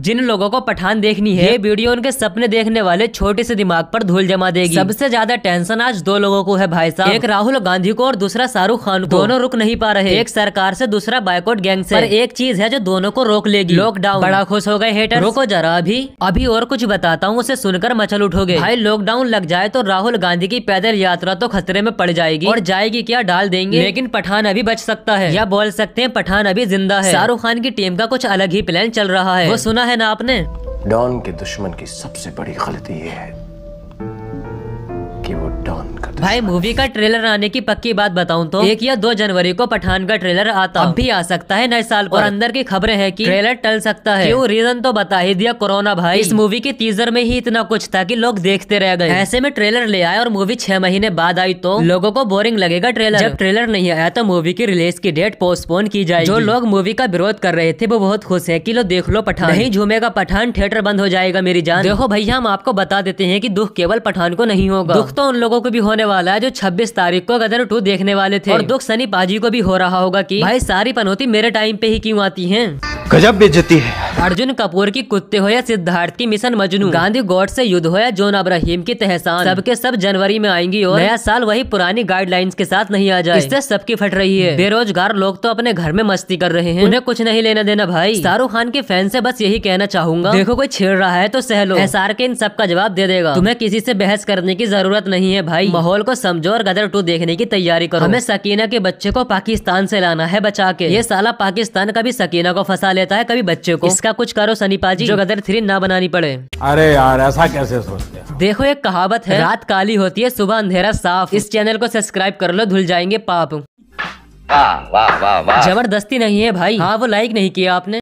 जिन लोगों को पठान देखनी है ये वीडियो उनके सपने देखने वाले छोटे से दिमाग पर धूल जमा देगी। सबसे ज़्यादा टेंशन आज दो लोगों को है भाई साहब। एक राहुल गांधी को और दूसरा शाहरुख खान को। दोनों रुक नहीं पा रहे। एक सरकार से दूसरा बाइकोट गैंग से। पर एक चीज़ है जो दोनों को रोक लेगी। लॉकडाउन बड़ा खुश हो गए हेटर रोको जरा अभी। अभी और कुछ बताता हूँ उसे सुनकर मचल उठोगे। भाई लॉकडाउन लग जाए तो राहुल गांधी की पैदल यात्रा तो खतरे में पड़ जाएगी। और जाएगी क्या? डाल देंगे। लेकिन पठान अभी बच सकता है। या बोल सकते हैं पठान अभी ज़िंदा है। शाहरुख खान की टीम का कुछ अलग ही प्लान चल रहा है। वो सुना है ना आपने? डॉन के दुश्मन की सबसे बड़ी गलती ये है। कि वो डॉन का भाई मूवी का ट्रेलर आने की पक्की बात बताऊँ तो एक या दो जनवरी को पठान का ट्रेलर आता। अब भी आ सकता है नए साल पर। और अंदर की खबरें हैं कि ट्रेलर टल सकता है। क्यों? रीजन तो बता ही दिया कोरोना भाई। इस मूवी के टीजर में ही इतना कुछ था कि लोग देखते रह गए। ऐसे में ट्रेलर ले आए और मूवी छह महीने बाद आई तो लोगों को बोरिंग लगेगा ट्रेलर जब ट्रेलर नहीं आया तो मूवी की रिलीज़ की डेट पोस्टपोन की जाए जो लोग मूवी का विरोध कर रहे थे वो बहुत खुश है की लो देख लो पठान। नहीं झूमेगा पठान थिएटर बंद हो जाएगा मेरी जान। देखो भैया हम आपको बता देते हैं कि दुख केवल पठान को नहीं होगा। दुख तो उन लोगों को भी होने वाला है जो 26 तारीख को गदर टू देखने वाले थे। और दुख सनी पाजी को भी हो रहा होगा की, भाई सारी पनौती मेरे टाइम पे ही क्यूँ आती है? गजब बेचती है। अर्जुन कपूर की कुत्ते हो या सिद्धार्थ की मिशन मजनू। गांधी गॉड से युद्ध हो या जोन अब्राहिम की तहसान। सबके सब जनवरी में आएँगी और नया साल वही पुरानी गाइडलाइंस के साथ नहीं आ जाए। इससे सबकी फट रही है। बेरोजगार लोग तो अपने घर में मस्ती कर रहे हैं। उन्हें कुछ नहीं लेना देना भाई। शाहरुख खान के फ़ैन से बस यही कहना चाहूँगा। देखो कोई छेड़ रहा है तो सह लो। एस के इन सब का जवाब दे देगा। तुम्हें किसी से बहस करने की ज़रूरत नहीं है भाई। माहौल को समझो और गदर टू देखने की तैयारी करो। हमें सकीना के बच्चे को पाकिस्तान से लाना है बचा के। ये साला पाकिस्तान कभी सकीना को फंसा लेता है, कभी बच्चे को। इसका कुछ करो सनी पाजी जो गदर थ्री ना बनानी पड़े। अरे यार ऐसा कैसे सोचते हैं? देखो एक कहावत है रात काली होती है सुबह अंधेरा साफ़। इस चैनल को सब्सक्राइब कर लो धुल जाएँगे पाप। वाह वाह वाह वाह। ज़बरदस्ती नहीं है भाई। हाँ वो लाइक नहीं किया आपने।